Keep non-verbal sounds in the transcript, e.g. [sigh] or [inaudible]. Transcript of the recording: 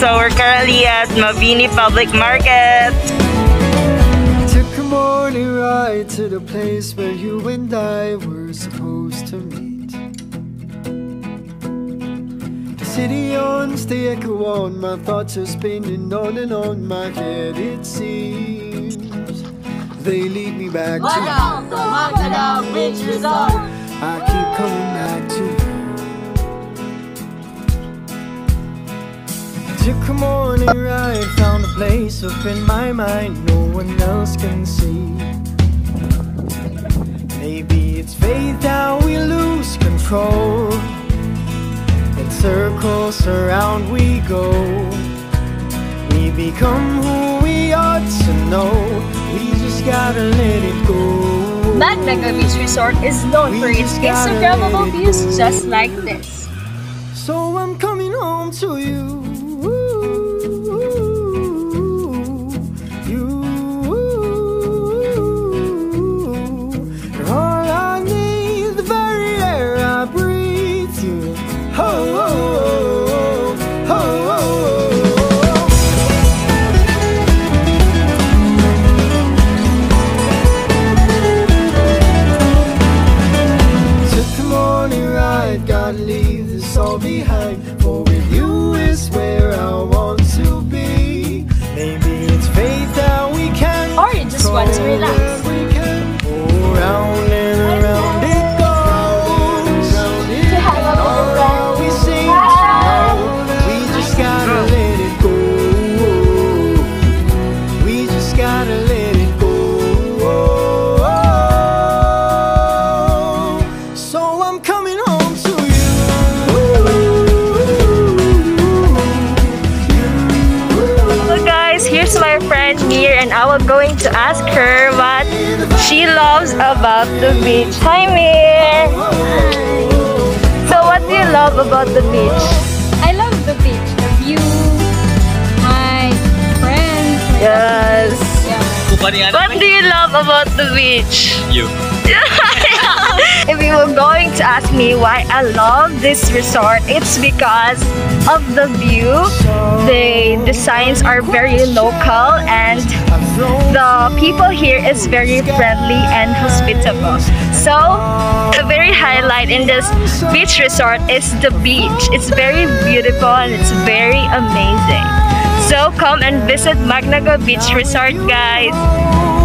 currently at Mabini Public Market. Took a morning ride to the place where you and I were supposed to meet. The city owns the echo on, my thoughts are spinning on and on my head, it seems. They lead me back to Welcome to Magnaga Beach Resort. I keep coming back to Took a morning ride, found a place up in my mind no one else can see. Maybe it's fate that we lose control. In circles around we go. We become who we ought to know. We just gotta let it go. Magnaga Beach Resort is known for its Instagrammable views just like this. So I'm coming home to you. You. Leave this all behind. For with you is where I want Mir and I was going to ask her what she loves about the beach. Hi Mir! So what do you love about the beach? I love the beach, the view, my friends. my Yes. Yeah. What do you love about the beach? You. [laughs] if you were going to ask me why I love this resort, it's because of the view. The designs are very local and the people here is very friendly and hospitable. So the very highlight in this beach resort is the beach. It's very beautiful and it's very amazing. So come and visit Magnaga Beach Resort guys.